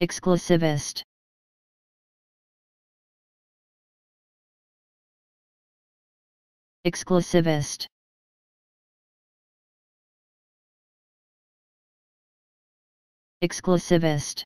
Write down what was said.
exclusivist. Exclusivist. Exclusivist.